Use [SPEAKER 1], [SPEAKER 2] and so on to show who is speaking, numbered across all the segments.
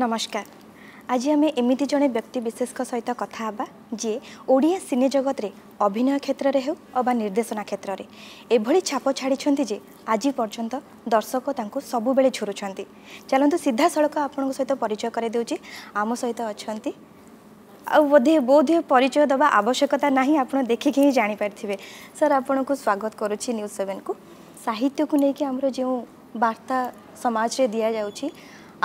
[SPEAKER 1] ନମସ୍କାର ଆଜି ଆମେ ଏମିତି ଜଣେ ବ୍ୟକ୍ତିବିଶେଷଙ୍କ ସହିତ କଥା ହେବା ଯିଏ ଓଡ଼ିଆ ସିନେ ଜଗତରେ ଅଭିନୟ କ୍ଷେତ୍ରରେ ହେଉ ଅବା ନିର୍ଦ୍ଦେଶନା କ୍ଷେତ୍ରରେ ଏଭଳି ଛାପ ଛାଡ଼ିଛନ୍ତି ଯେ ଆଜି ପର୍ଯ୍ୟନ୍ତ ଦର୍ଶକ ତାଙ୍କୁ ସବୁବେଳେ ଛୁରୁଛନ୍ତି ଚାଲନ୍ତୁ ସିଧାସଳଖ ଆପଣଙ୍କ ସହିତ ପରିଚୟ କରାଇ ଦେଉଛି ଆମ ସହିତ ଅଛନ୍ତି ଆଉ ବୋଧେ ବୋଧେ ପରିଚୟ ଦେବା ଆବଶ୍ୟକତା ନାହିଁ ଆପଣ ଦେଖିକି ହିଁ ଜାଣିପାରିଥିବେ ସାର୍ ଆପଣଙ୍କୁ ସ୍ୱାଗତ କରୁଛି ନ୍ୟୁଜ୍ ସେଭେନ୍କୁ ସାହିତ୍ୟକୁ ନେଇକି ଆମର ଯେଉଁ ବାର୍ତ୍ତା ସମାଜରେ ଦିଆଯାଉଛି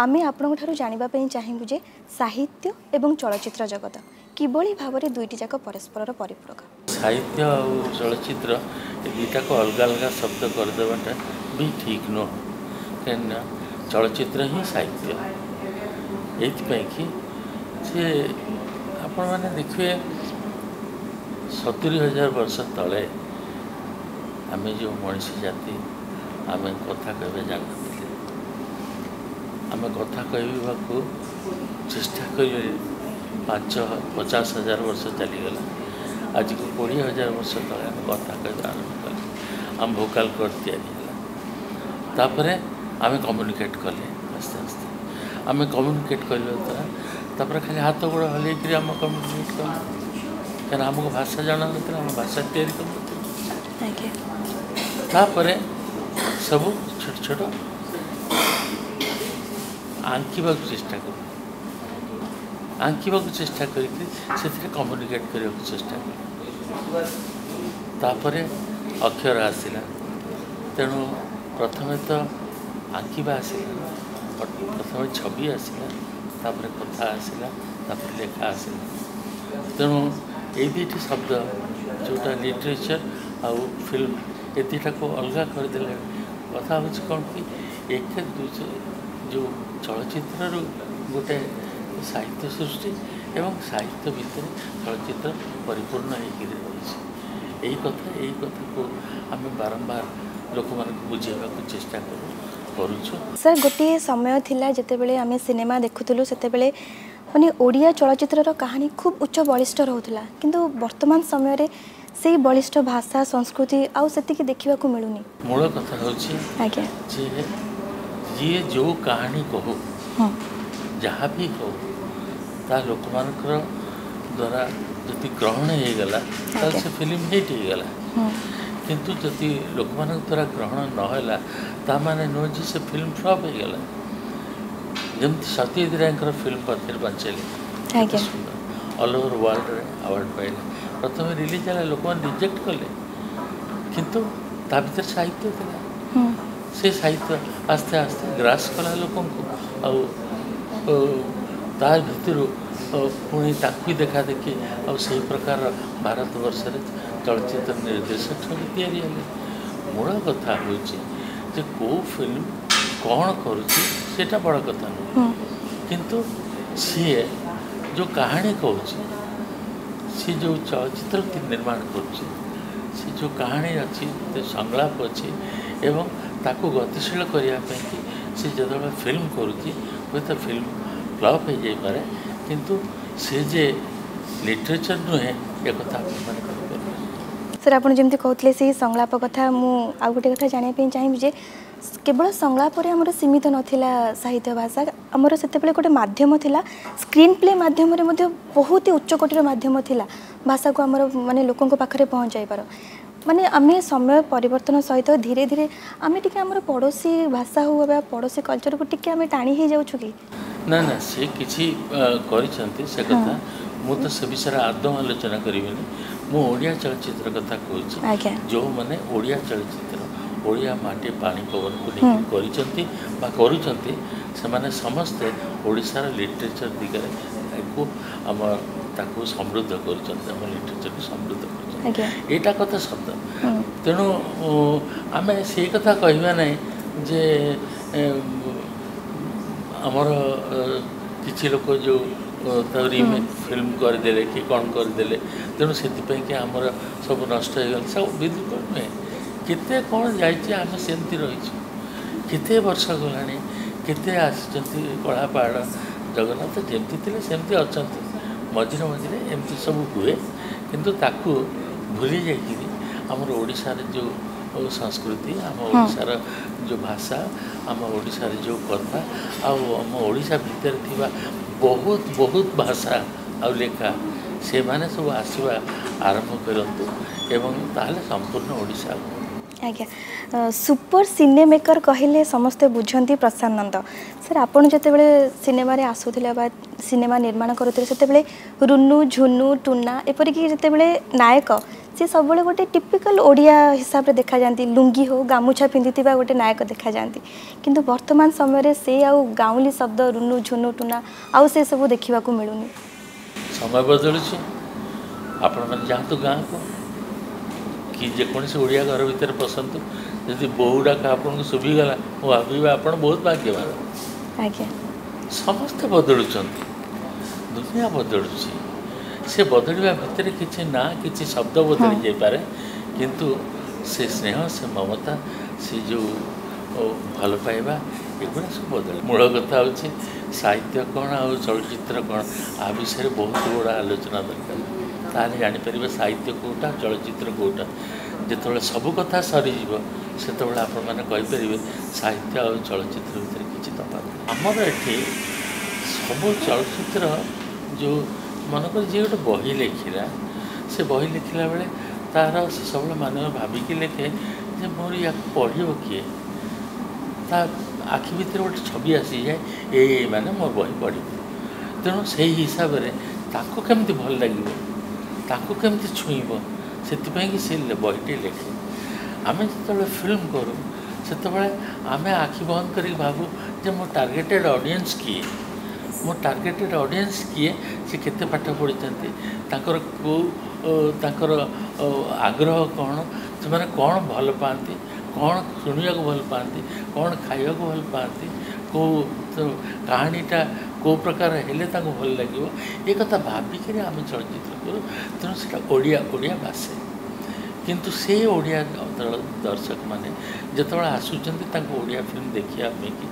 [SPEAKER 1] ଆମେ ଆପଣଙ୍କଠାରୁ ଜାଣିବା ପାଇଁ ଚାହିଁବୁ ଯେ ସାହିତ୍ୟ ଏବଂ ଚଳଚ୍ଚିତ୍ର ଜଗତ କିଭଳି ଭାବରେ ଦୁଇଟି ଯାକ ପରସ୍ପରର ପରିପୂରକ
[SPEAKER 2] ସାହିତ୍ୟ ଆଉ ଚଳଚ୍ଚିତ୍ର ଏ ଦୁଇଟାକୁ ଅଲଗା ଅଲଗା ଶବ୍ଦ କରିଦେବାଟା ବି ଠିକ୍ ନୁହଁ କାହିଁକିନା ଚଳଚ୍ଚିତ୍ର ହିଁ ସାହିତ୍ୟ ଏଇଥିପାଇଁକି ଯେ ଆପଣମାନେ ଦେଖିବେ ସତୁରି ହଜାର ବର୍ଷ ତଳେ ଆମେ ଯେଉଁ ମଣିଷ ଜାତି ଆମେ କଥା କହିବା ଜାଣିନୁ आम कथा कह चेष्टा कर पांच पचास हजार वर्ष चलीगला आज को कोड़े हजार वर्ष तेज कथा कह आरंभ कले आम भोकाल कर्ड तापरे आम कम्युनिकेट कले आस्ते आस्ते आम कम्युनिकेट करवा द्वारा खाली हाथ गोड़ हल आम कम्युनिकेट कल क्या आमको भाषा जाना ना आम
[SPEAKER 1] भाषा
[SPEAKER 2] या सब छोट छोट ଆଙ୍କିବାକୁ ଚେଷ୍ଟା କରୁ ଆଙ୍କିବାକୁ ଚେଷ୍ଟା କରିକି ସେଥିରେ କମ୍ୟୁନିକେଟ୍ କରିବାକୁ ଚେଷ୍ଟା କରୁ ତାପରେ ଅକ୍ଷର ଆସିଲା ତେଣୁ ପ୍ରଥମେ ତ ଆଙ୍କିବା ଆସିଲା ପ୍ରଥମେ ଛବି ଆସିଲା ତାପରେ କଥା ଆସିଲା ତାପରେ ଲେଖା ଆସିଲା ତେଣୁ ଏଇ ଦୁଇଟି ଶବ୍ଦ ଯେଉଁଟା ଲିଟରେଚର୍ ଆଉ ଫିଲ୍ମ ଏ ଦୁଇଟାକୁ ଅଲଗା କରିଦେଲେ କଥା ହେଉଛି କ'ଣ କି ଏକ ଦୁଇ ଯେଉଁ ଚଳଚ୍ଚିତ୍ରରୁ ଗୋଟେ ସାହିତ୍ୟ ସୃଷ୍ଟି ଏବଂ ସାହିତ୍ୟ ଭିତରେ ଚଳଚ୍ଚିତ୍ର ପରିପୂର୍ଣ୍ଣ ହୋଇକରି ରହିଛି ଏହି କଥା ଏହି କଥାକୁ ଆମେ ବାରମ୍ବାର ଲୋକମାନଙ୍କୁ ବୁଝାଇବାକୁ ଚେଷ୍ଟା କରୁ କରୁଛୁ
[SPEAKER 1] ସାର୍ ଗୋଟିଏ ସମୟ ଥିଲା ଯେତେବେଳେ ଆମେ ସିନେମା ଦେଖୁଥିଲୁ ସେତେବେଳେ ମାନେ ଓଡ଼ିଆ ଚଳଚ୍ଚିତ୍ରର କାହାଣୀ ଖୁବ୍ ଉଚ୍ଚ ବଳିଷ୍ଠ ରହୁଥିଲା କିନ୍ତୁ ବର୍ତ୍ତମାନ ସମୟରେ ସେଇ ବଳିଷ୍ଠ ଭାଷା ସଂସ୍କୃତି ଆଉ ସେତିକି ଦେଖିବାକୁ ମିଳୁନି
[SPEAKER 2] ମୂଳ କଥା ହେଉଛି
[SPEAKER 1] ଆଜ୍ଞା
[SPEAKER 2] ଯେ ଯିଏ ଯେଉଁ କାହାଣୀ କହୁ ଯାହା ବି କହୁ ତାହା ଲୋକମାନଙ୍କର ଦ୍ୱାରା ଯଦି ଗ୍ରହଣ ହେଇଗଲା ତାହେଲେ ସେ ଫିଲ୍ମ ହିଟ୍ ହେଇଗଲା କିନ୍ତୁ ଯଦି ଲୋକମାନଙ୍କ ଦ୍ୱାରା ଗ୍ରହଣ ନ ହେଲା ତା ମାନେ ନୁହେଁ ଯେ ସେ ଫିଲ୍ମ ଫ୍ଲପ୍ ହେଇଗଲା ଯେମିତି ସତ୍ୟଜିତ ରାୟଙ୍କର ଫିଲ୍ମ ପଥରେ ବଞ୍ଚେଇଲେ ଅଲ୍ ଓଭର ୱାର୍ଲଡ଼ରେ ଆୱାର୍ଡ଼ ପାଇଲେ ପ୍ରଥମେ ରିଲିଜ୍ ହେଲା ଲୋକମାନେ ରିଜେକ୍ଟ କଲେ କିନ୍ତୁ ତା ଭିତରେ ସାହିତ୍ୟ ଥିଲା ସେ ସାହିତ୍ୟ ଆସ୍ତେ ଆସ୍ତେ ଗ୍ରାସ କଲା ଲୋକଙ୍କୁ ଆଉ ତା ଭିତରୁ ପୁଣି ତାକୁ ଦେଖାଦେଖି ଆଉ ସେହି ପ୍ରକାର ଭାରତବର୍ଷରେ ଚଳଚ୍ଚିତ୍ର ନିର୍ଦ୍ଦେଶକ ସବୁ ତିଆରି ହେଲେ ମୂଳ କଥା ହେଉଛି ଯେ କେଉଁ ଫିଲ୍ମ କ'ଣ କରୁଛି ସେଇଟା ବଡ଼ କଥା ନୁହେଁ କିନ୍ତୁ ସିଏ ଯେଉଁ କାହାଣୀ କହୁଛି ସିଏ ଯେଉଁ ଚଳଚ୍ଚିତ୍ର ନିର୍ମାଣ କରୁଛି ସେ ଯେଉଁ କାହାଣୀ ଅଛି ସଂଳାପ ଅଛି ଏବଂ ताकू गतिशील करने सी जो फिल्म करुच्ची हे तो फिल्म फ्लप हो जाए कि सीजे लिटरेचर नुहे
[SPEAKER 1] एक सर आप जमी कहते संलाप कथा मुझे गोटे कथा जानापी चाहे केवल संलापर सीमित नाला साहित्य भाषा आमर से गोटे मध्यम थी स्क्रीन प्ले मध्यम बहुत ही उच्चकोटीर मध्यम थी भाषा को आम मानने लोक पहुँचाई पार ମାନେ ଆମେ ସମୟ ପରିବର୍ତ୍ତନ ସହିତ ଧୀରେ ଧୀରେ ଆମେ ଟିକେ ଆମର ପଡ଼ୋଶୀ ଭାଷା ହଉ ବା ପଡ଼ୋଶୀ କଲଚର୍କୁ ଟିକେ ଆମେ ଟାଣି ହେଇଯାଉଛୁ କି
[SPEAKER 2] ନା ନା ସେ କିଛି କରିଛନ୍ତି ସେ କଥା ମୁଁ ତ ସେ ବିଷୟରେ ଆଦୌ ଆଲୋଚନା କରିବିନି ମୁଁ ଓଡ଼ିଆ ଚଳଚ୍ଚିତ୍ର କଥା କହୁଛି ଯେଉଁମାନେ ଓଡ଼ିଆ ଚଳଚ୍ଚିତ୍ର ଓଡ଼ିଆ ମାଟି ପାଣି ନେଇ କରିଛନ୍ତି ବା କରୁଛନ୍ତି ସେମାନେ ସମସ୍ତେ ଓଡ଼ିଶାର ଲିଟରେଚର୍ ଦିଗରେ ଏକୁ ଆମ ତାଙ୍କୁ ସମୃଦ୍ଧ କରୁଛନ୍ତି ଆମ ଲିଟରେଚର୍କୁ ସମୃଦ୍ଧ କରୁଛନ୍ତି ଏଇଟା କଥା
[SPEAKER 1] ସତ
[SPEAKER 2] ତେଣୁ ଆମେ ସେଇ କଥା କହିବା ନାହିଁ ଯେ ଆମର କିଛି ଲୋକ ଯେଉଁ ତା ରିମେକ୍ ଫିଲ୍ମ କରିଦେଲେ କି କ'ଣ କରିଦେଲେ ତେଣୁ ସେଥିପାଇଁ କି ଆମର ସବୁ ନଷ୍ଟ ହୋଇଗଲେ ସବୁ ବିଦ୍ୟୁତ ନୁହେଁ କେତେ କ'ଣ ଯାଇଛି ଆମେ ସେମିତି ରହିଛୁ କେତେ ବର୍ଷ ଗଲାଣି କେତେ ଆସିଛନ୍ତି କଳାପାହାଡ଼ ଜଗନ୍ନାଥ ଯେମିତି ଥିଲେ ସେମିତି ଅଛନ୍ତି ମଝିରେ ମଝିରେ ଏମିତି ସବୁ ହୁଏ କିନ୍ତୁ ତାକୁ ଭୁଲି ଯାଇକିରି ଆମର ଓଡ଼ିଶାରେ ଯେଉଁ ସଂସ୍କୃତି ଆମ ଓଡ଼ିଶାର ଯେଉଁ ଭାଷା ଆମ ଓଡ଼ିଶାର ଯେଉଁ କଥା ଆଉ ଆମ ଓଡ଼ିଶା ଭିତରେ ଥିବା ବହୁତ ବହୁତ ଭାଷା ଆଉ ଲେଖା ସେମାନେ ସବୁ ଆସିବା ଆରମ୍ଭ କରନ୍ତୁ ଏବଂ ତାହେଲେ ସମ୍ପୂର୍ଣ୍ଣ ଓଡ଼ିଶା
[SPEAKER 1] আজ্ঞা সুপর সিনেমেকর কহিলে সমস্তে বুঝতে প্রশান্ত স্যার আপনার যেতবে সিনেমার আসুলে বা সিনেমা নির্মাণ করুলে সেতবে রুনু ঝুনু টুনা এপরিকি যেতবে নায়ক সে সবুলে গোটে টিপিকাল ওড়িয়া হিসাবে দেখা যাতে লুঙ্গি হো গামুছা পিঁধিবা গোটে নায়ক দেখা যাতে কিন্তু বর্তমান সময়ের সে আউলি শব্দ রুনু ঝুনু টুনা আসবু দেখা মিলুনি
[SPEAKER 2] সময় বদলুছি আপনার যাতে গাঁকু କି ଯେକୌଣସି ଓଡ଼ିଆ ଘର ଭିତରେ ପଶନ୍ତୁ ଯଦି ବୋଉଡ଼ାକ ଆପଣଙ୍କୁ ଶୁଭିଗଲା ମୁଁ ଭାବିବି ଆପଣ ବହୁତ ଭାଗ୍ୟବାନ
[SPEAKER 1] ଆଜ୍ଞା
[SPEAKER 2] ସମସ୍ତେ ବଦଳୁଛନ୍ତି ଦୁନିଆ ବଦଳୁଛି ସେ ବଦଳିବା ଭିତରେ କିଛି ନା କିଛି ଶବ୍ଦ ବଦଳି ଯାଇପାରେ କିନ୍ତୁ ସେ ସ୍ନେହ ସେ ମମତା ସେ ଯେଉଁ ଭଲ ପାଇବା ଏଗୁଡ଼ା ସବୁ ବଦଳେ ମୂଳ କଥା ହେଉଛି ସାହିତ୍ୟ କ'ଣ ଆଉ ଚଳଚ୍ଚିତ୍ର କ'ଣ ଆ ବିଷୟରେ ବହୁତ ଗୁଡ଼ା ଆଲୋଚନା ଦରକାର ତାହେଲେ ଜାଣିପାରିବେ ସାହିତ୍ୟ କେଉଁଟା ଚଳଚ୍ଚିତ୍ର କେଉଁଟା ଯେତେବେଳେ ସବୁ କଥା ସରିଯିବ ସେତେବେଳେ ଆପଣମାନେ କହିପାରିବେ ସାହିତ୍ୟ ଆଉ ଚଳଚ୍ଚିତ୍ର ଭିତରେ କିଛି ତଫା ଆମର ଏଠି ସବୁ ଚଳଚ୍ଚିତ୍ର ଯେଉଁ ମନେକର ଯିଏ ଗୋଟେ ବହି ଲେଖିଲା ସେ ବହି ଲେଖିଲା ବେଳେ ତା'ର ସେ ସବୁବେଳେ ମାନେ ଭାବିକି ଲେଖେ ଯେ ମୋର ୟାକୁ ପଢ଼ିବ କିଏ ତା ଆଖି ଭିତରେ ଗୋଟେ ଛବି ଆସିଯାଏ ଏଇ ଏଇମାନେ ମୋ ବହି ପଢ଼ିବ ତେଣୁ ସେହି ହିସାବରେ ତାକୁ କେମିତି ଭଲ ଲାଗିବ ତାକୁ କେମିତି ଛୁଇଁବ ସେଥିପାଇଁକି ସେ ବହିଟି ଲେଖେ ଆମେ ଯେତେବେଳେ ଫିଲ୍ମ କରୁ ସେତେବେଳେ ଆମେ ଆଖି ବନ୍ଦ କରିକି ଭାବୁ ଯେ ମୋ ଟାର୍ଗେଟେଡ଼୍ ଅଡ଼ିଏନ୍ସ କିଏ ମୋ ଟାର୍ଗେଟେଡ଼୍ ଅଡ଼ିଏନ୍ସ କିଏ ସେ କେତେ ପାଠ ପଢ଼ିଛନ୍ତି ତାଙ୍କର କେଉଁ ତାଙ୍କର ଆଗ୍ରହ କ'ଣ ସେମାନେ କ'ଣ ଭଲ ପାଆନ୍ତି କ'ଣ ଶୁଣିବାକୁ ଭଲ ପାଆନ୍ତି କ'ଣ ଖାଇବାକୁ ଭଲ ପାଆନ୍ତି କେଉଁ କାହାଣୀଟା କେଉଁ ପ୍ରକାର ହେଲେ ତାଙ୍କୁ ଭଲ ଲାଗିବ ଏ କଥା ଭାବିକିରି ଆମେ ଚଳଚ୍ଚିତ୍ର କରୁ ତେଣୁ ସେଇଟା ଓଡ଼ିଆ ଓଡ଼ିଆ ବାସେ କିନ୍ତୁ ସେ ଓଡ଼ିଆ ଦର୍ଶକମାନେ ଯେତେବେଳେ ଆସୁଛନ୍ତି ତାଙ୍କୁ ଓଡ଼ିଆ ଫିଲ୍ମ ଦେଖିବା ପାଇଁକି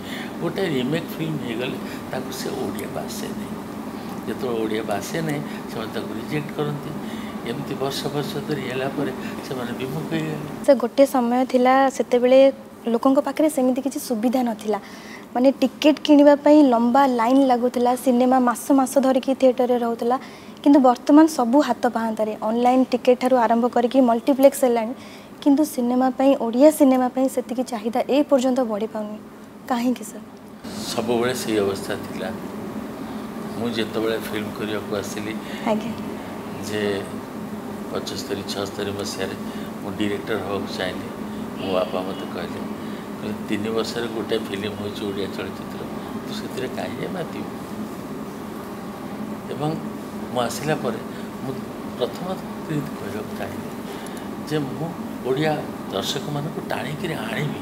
[SPEAKER 2] ଗୋଟେ ରିମେକ୍ ଫିଲ୍ମ ହେଇଗଲେ ତାଙ୍କୁ ସେ ଓଡ଼ିଆ ବାସେନି ଯେତେବେଳେ ଓଡ଼ିଆ ବାସେନି ସେମାନେ ତାକୁ ରିଜେକ୍ଟ କରନ୍ତି ଏମିତି ବର୍ଷ ବର୍ଷ ଧରି ହେଲା ପରେ ସେମାନେ ବିମୁଖ ହେଇଗଲେ
[SPEAKER 1] ସେ ଗୋଟିଏ ସମୟ ଥିଲା ସେତେବେଳେ ଲୋକଙ୍କ ପାଖରେ ସେମିତି କିଛି ସୁବିଧା ନଥିଲା ମାନେ ଟିକେଟ୍ କିଣିବା ପାଇଁ ଲମ୍ବା ଲାଇନ୍ ଲାଗୁଥିଲା ସିନେମା ମାସ ମାସ ଧରିକି ଥିଏଟର୍ରେ ରହୁଥିଲା କିନ୍ତୁ ବର୍ତ୍ତମାନ ସବୁ ହାତ ପାହାନ୍ତାରେ ଅନଲାଇନ୍ ଟିକେଟ୍ ଠାରୁ ଆରମ୍ଭ କରିକି ମଲ୍ଟିପ୍ଲେକ୍ସ ହେଲାଣି କିନ୍ତୁ ସିନେମା ପାଇଁ ଓଡ଼ିଆ ସିନେମା ପାଇଁ ସେତିକି ଚାହିଦା ଏ ପର୍ଯ୍ୟନ୍ତ ବଢ଼ିପାରୁନି କାହିଁକି ସାର୍
[SPEAKER 2] ସବୁବେଳେ ସେଇ ଅବସ୍ଥା ଥିଲା ମୁଁ ଯେତେବେଳେ ଫିଲ୍ମ କରିବାକୁ ଆସିଲି
[SPEAKER 1] ଆଜ୍ଞା
[SPEAKER 2] ଯେ ପଞ୍ଚସ୍ତରୀ ଛଅସ୍ତରୀ ମସିହାରେ ମୁଁ ଡିରେକ୍ଟର ହେବାକୁ ଚାହିଁଲି ମୋ ବାପା ମୋତେ କହିଲେ ତିନି ବର୍ଷରେ ଗୋଟେ ଫିଲ୍ମ ହେଉଛି ଓଡ଼ିଆ ଚଳଚ୍ଚିତ୍ର ତୁ ସେଥିରେ କାହିଁକି ମାତିବୁ ଏବଂ ମୁଁ ଆସିଲା ପରେ ମୁଁ ପ୍ରଥମ କହିବାକୁ ଚାହିଁଲି ଯେ ମୁଁ ଓଡ଼ିଆ ଦର୍ଶକମାନଙ୍କୁ ଟାଣିକିରି ଆଣିବି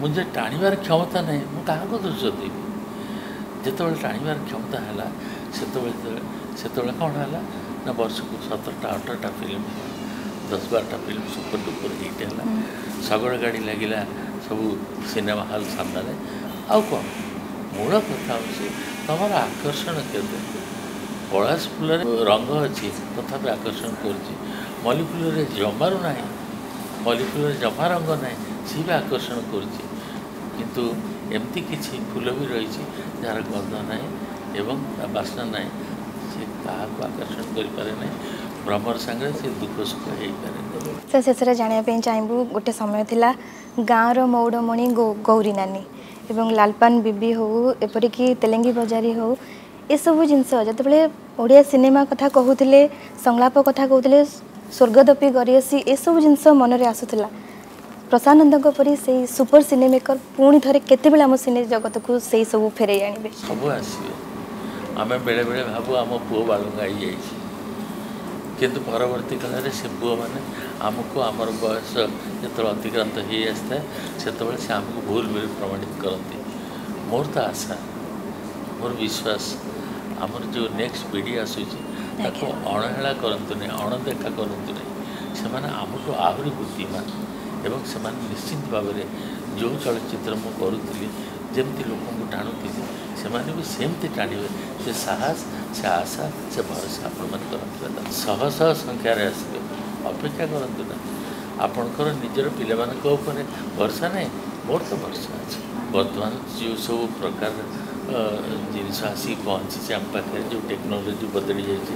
[SPEAKER 2] ମୁଁ ଯେ ଟାଣିବାର କ୍ଷମତା ନାହିଁ ମୁଁ କାହାକୁ ଦୋଷ ଦେବି ଯେତେବେଳେ ଟାଣିବାର କ୍ଷମତା ହେଲା ସେତେବେଳେ ସେତେବେଳେ କ'ଣ ହେଲା ନା ବର୍ଷକୁ ସତରଟା ଅଠରଟା ଫିଲ୍ମ ଦଶ ବାରଟା ଫିଲ୍ମ ସୁପର ଡୁପର ହିଟ୍ ହେଲା ଶଗଡ଼ ଗାଡ଼ି ଲାଗିଲା ସବୁ ସିନେମା ହଲ୍ ସାମ୍ନାରେ ଆଉ କ'ଣ ମୂଳ କଥା ହେଉଛି ତୁମର ଆକର୍ଷଣ କେତେ ପଳାଶ ଫୁଲରେ ରଙ୍ଗ ଅଛି ତଥାପି ଆକର୍ଷଣ କରୁଛି ମଲ୍ଲି ଫୁଲରେ ଜମାରୁ ନାହିଁ ମଲ୍ଲି ଫୁଲରେ ଜମା ରଙ୍ଗ ନାହିଁ ସିଏ ବି ଆକର୍ଷଣ କରୁଛି କିନ୍ତୁ ଏମିତି କିଛି ଫୁଲ ବି ରହିଛି ଯାହାର ଗନ୍ଧ ନାହିଁ ଏବଂ ବାସ୍ନା ନାହିଁ ସେ କାହାକୁ ଆକର୍ଷଣ କରିପାରେ ନାହିଁ
[SPEAKER 1] सर शेसबु गाँ र मौडमणि गौरी नानी एउ लालपानबि हौ एपरिक तेलेङ्गी बजारी हौ एसबु जिस जति ओडिया सिनेमा कथा कि संलाप कथाले स्वर्गदपी गरियसी एसबु
[SPEAKER 2] जिस मन प्रशानन्दको परि सुपर सिनमेकर पिथ जगत फेस କିନ୍ତୁ ପରବର୍ତ୍ତୀ କାଳରେ ସେ ପୁଅମାନେ ଆମକୁ ଆମର ବୟସ ଯେତେବେଳେ ଅତିକ୍ରାନ୍ତ ହୋଇଆସିଥାଏ ସେତେବେଳେ ସେ ଆମକୁ ଭୁଲ ବୋଲି ପ୍ରମାଣିତ କରନ୍ତି ମୋର ତ ଆଶା ମୋର ବିଶ୍ୱାସ ଆମର ଯେଉଁ ନେକ୍ସଟ ପିଢ଼ି ଆସୁଛି ତାକୁ ଅଣହେଳା କରନ୍ତୁନି ଅଣଦେଖା କରନ୍ତୁନି ସେମାନେ ଆମଠୁ ଆହୁରି ବୁଦ୍ଧିମାନ ଏବଂ ସେମାନେ ନିଶ୍ଚିତ ଭାବରେ ଯେଉଁ ଚଳଚ୍ଚିତ୍ର ମୁଁ କରୁଥିଲି ଯେମିତି ଲୋକଙ୍କୁ ଟାଣୁଥିଲି ସେମାନେ ବି ସେମିତି ଟାଣିବେ ସେ ସାହସ ଆଶା ସେ ଭରସା ଆପଣମାନେ କରନ୍ତୁ ନା ଶହ ଶହ ସଂଖ୍ୟାରେ ଆସିବେ ଅପେକ୍ଷା କରନ୍ତୁ ନା ଆପଣଙ୍କର ନିଜର ପିଲାମାନଙ୍କ ଉପରେ ଭରସା ନାହିଁ ମୋର ତ ଭରସା ଅଛି ବର୍ତ୍ତମାନ ଯେଉଁ ସବୁ ପ୍ରକାର ଜିନିଷ ଆସିକି ପହଞ୍ଚିଛି ଆମ ପାଖରେ ଯେଉଁ ଟେକ୍ନୋଲୋଜି ବଦଳି ଯାଇଛି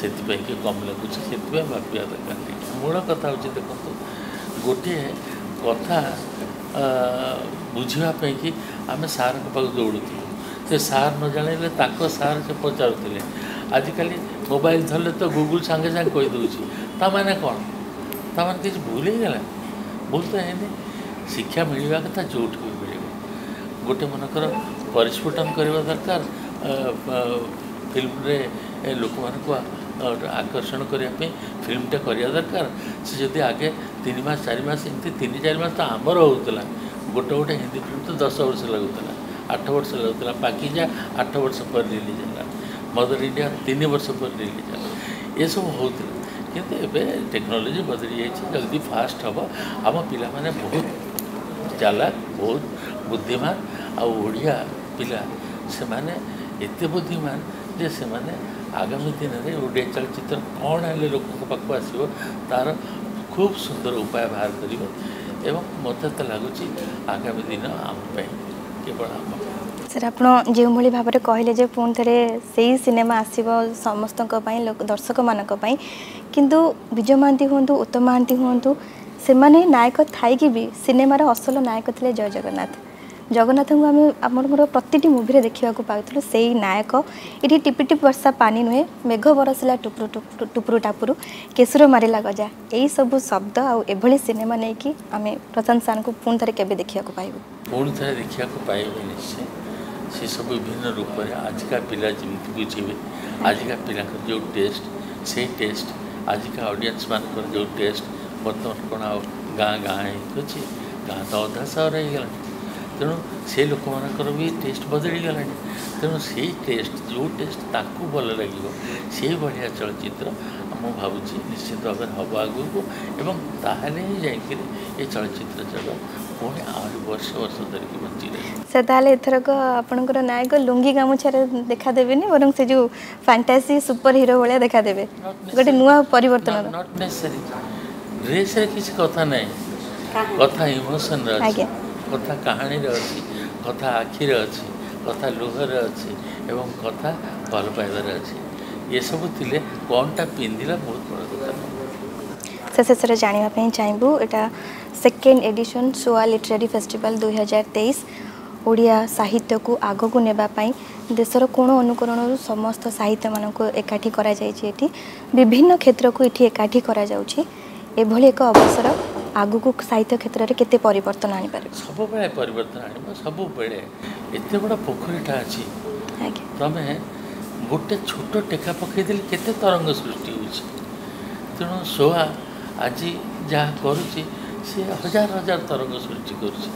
[SPEAKER 2] ସେଥିପାଇଁ କି କମ୍ ଲାଗୁଛି ସେଥିପାଇଁ ଭାବିବା ଦରକାର ନାହିଁ ମୂଳ କଥା ହେଉଛି ଦେଖନ୍ତୁ ଗୋଟିଏ କଥା ବୁଝିବା ପାଇଁକି ଆମେ ସାର୍ଙ୍କ ପାଖକୁ ଦୌଡ଼ୁଥିଲୁ ସେ ସାର୍ ନ ଜାଣିଲେ ତାଙ୍କ ସାର୍ ସେ ପଚାରୁଥିଲେ ଆଜିକାଲି ମୋବାଇଲ ଧରିଲେ ତ ଗୁଗୁଲ୍ ସାଙ୍ଗେ ସାଙ୍ଗେ କହିଦେଉଛି ତା ମାନେ କ'ଣ ତା ମାନେ କିଛି ଭୁଲ ହେଇଗଲା ଭୁଲ ତ ହେଇନି ଶିକ୍ଷା ମିଳିବା କଥା ଯେଉଁଠି ବି ମିଳିବ ଗୋଟେ ମନେକର ପରିସ୍ଫୁଟନ କରିବା ଦରକାର ଫିଲ୍ମରେ ଲୋକମାନଙ୍କୁ ଆକର୍ଷଣ କରିବା ପାଇଁ ଫିଲ୍ମଟା କରିବା ଦରକାର ସେ ଯଦି ଆଗେ ତିନି ମାସ ଚାରି ମାସ ଏମିତି ତିନି ଚାରି ମାସ ତ ଆମର ହେଉଥିଲା ଗୋଟେ ଗୋଟେ ହିନ୍ଦୀ ଫିଲ୍ମ ତ ଦଶ ବର୍ଷ ଲାଗୁଥିଲା आठ वर्ष लगता बाकीजा आठ वर्ष पर रिलीज है मदर इंडिया तीन वर्ष पर रिलीज है यह सब हो कि टेक्नोलोजी बदली जाइए जल्दी फास्ट हम आम पाने बहुत चालाक बहुत बुद्धिमान आड़िया पा से बुद्धिमान जे से आगामी दिन में ओडिया चलचित्र कौन है लोकों पाक खूब सुंदर उपाय बाहर कर लगुच आगामी दिन आमपाई କେବଳ ଆମ
[SPEAKER 1] ସାର୍ ଆପଣ ଯେଉଁଭଳି ଭାବରେ କହିଲେ ଯେ ପୁଣି ଥରେ ସେଇ ସିନେମା ଆସିବ ସମସ୍ତଙ୍କ ପାଇଁ ଦର୍ଶକମାନଙ୍କ ପାଇଁ କିନ୍ତୁ ବିଜୟ ମହାନ୍ତି ହୁଅନ୍ତୁ ଉତ୍ତମ ମହାନ୍ତି ହୁଅନ୍ତୁ ସେମାନେ ନାୟକ ଥାଇକି ବି ସିନେମାର ଅସଲ ନାୟକ ଥିଲେ ଜୟ ଜଗନ୍ନାଥ ଜଗନ୍ନାଥଙ୍କୁ ଆମେ ଆମର ପ୍ରତିଟି ମୁଭିରେ ଦେଖିବାକୁ ପାଉଥିଲୁ ସେଇ ନାୟକ ଏଠି ଟିପିଟିପି ବର୍ଷା ପାଣି ନୁହେଁ ମେଘ ବରସିଲା ଟୁପୁରୁ ଟୁପୁରୁ ଟାପୁରୁ କେଶୁର ମାରିଲା ଗଜା ଏହିସବୁ ଶବ୍ଦ ଆଉ ଏଭଳି ସିନେମା ନେଇକି ଆମେ ପ୍ରଶାନ୍ତ ସାର୍ଙ୍କୁ ପୁଣି ଥରେ କେବେ ଦେଖିବାକୁ ପାଇବୁ
[SPEAKER 2] ପୁଣି ଥରେ ଦେଖିବାକୁ ପାଇବେ ନିଶ୍ଚୟ ସେସବୁ ବିଭିନ୍ନ ରୂପରେ ଆଜିକା ପିଲା ଯେମିତି ବୁଝିବେ ଆଜିକା ପିଲାଙ୍କର ଯେଉଁ ଟେଷ୍ଟ ସେଇ ଟେଷ୍ଟ ଆଜିକା ଅଡ଼ିଏନ୍ସ ମାନଙ୍କର ଯେଉଁ ଟେଷ୍ଟ ବର୍ତ୍ତମାନ କ'ଣ ଆଉ ଗାଁ ଗାଁ ହେଇକି ଅଛି ଗାଁ ତ ଅଧା ସହର ହେଇଗଲାଣି तेणु से लोक मान भी टेस्ट बदलीगला तेणु से टेस्ट जो टेस्ट ताकू भल लगे से बढ़िया चलचित्र मु निश्चित भाव हम आगू ही जा चलचित्र जगत पुणी
[SPEAKER 1] आरोप नायक लुंगी गामुछार देखा देवे बर से जो फैंटासी सुपर हिरो भाया देखा देवे गोटे नुआ पर ड्रेस
[SPEAKER 2] कथा ना कथा इमोशन କଥା କାହାଣୀରେ ଅଛି କଥା ଆଖିରେ ଅଛି କଥା ଲୁହରେ ଅଛି ଏବଂ କଥା ଭଲ ପାଇବାରେ ଅଛି ଏସବୁ ଥିଲେ କ'ଣଟା ପିନ୍ଧିଲା ବହୁତ ବଡ଼ କଥା
[SPEAKER 1] ସେ ଶେଷରେ ଜାଣିବା ପାଇଁ ଚାହିଁବୁ ଏଇଟା second edition SOA literary festival ଦୁଇ ହଜାର ତେଇଶ ଓଡ଼ିଆ ସାହିତ୍ୟକୁ ଆଗକୁ ନେବା ପାଇଁ ଦେଶର କୋଣ ଅନୁକୋଣରୁ ସମସ୍ତ ସାହିତ୍ୟମାନଙ୍କୁ ଏକାଠି କରାଯାଇଛି ଏଠି ବିଭିନ୍ନ କ୍ଷେତ୍ରକୁ ଏଠି ଏକାଠି କରାଯାଉଛି ଏଭଳି ଏକ ଅବସର ଆଗକୁ ସାହିତ୍ୟ କ୍ଷେତ୍ରରେ କେତେ ପରିବର୍ତ୍ତନ ଆଣିପାରିବ
[SPEAKER 2] ସବୁବେଳେ ପରିବର୍ତ୍ତନ ଆଣିବ ସବୁବେଳେ ଏତେ ବଡ଼ ପୋଖରୀଟା ଅଛି ତମେ ଗୋଟେ ଛୋଟ ଟେକା ପକାଇଦେଲେ କେତେ ତରଙ୍ଗ ସୃଷ୍ଟି ହେଉଛି ତେଣୁ ସୋହା ଆଜି ଯାହା କରୁଛି ସେ ହଜାର ହଜାର ତରଙ୍ଗ ସୃଷ୍ଟି କରୁଛି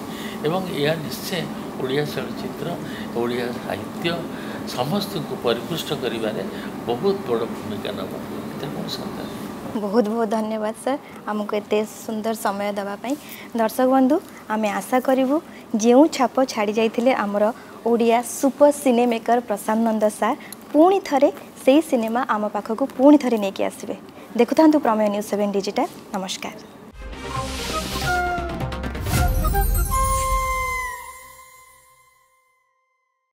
[SPEAKER 2] ଏବଂ ଏହା ନିଶ୍ଚୟ ଓଡ଼ିଆ ଚଳଚ୍ଚିତ୍ର ଓଡ଼ିଆ ସାହିତ୍ୟ ସମସ୍ତଙ୍କୁ ପରିପୃଷ୍ଟ କରିବାରେ ବହୁତ ବଡ଼ ଭୂମିକା ନେବ ଏଥିରେ କୌଣସି ସନ୍ଦେହ
[SPEAKER 1] ବହୁତ ବହୁତ ଧନ୍ୟବାଦ ସାର୍ ଆମକୁ ଏତେ ସୁନ୍ଦର ସମୟ ଦେବା ପାଇଁ ଦର୍ଶକ ବନ୍ଧୁ ଆମେ ଆଶା କରିବୁ ଯେଉଁ ଛାପ ଛାଡ଼ି ଯାଇଥିଲେ ଆମର Odia super cinema maker Prashant Nanda sir ପୁଣି ଥରେ ସେହି ସିନେମା ଆମ ପାଖକୁ ପୁଣି ଥରେ ନେଇକି ଆସିବେ ଦେଖୁଥାନ୍ତୁ ପ୍ରମେୟ ନ୍ୟୁଜ୍ ସେଭେନ୍ ଡିଜିଟାଲ୍ ନମସ୍କାର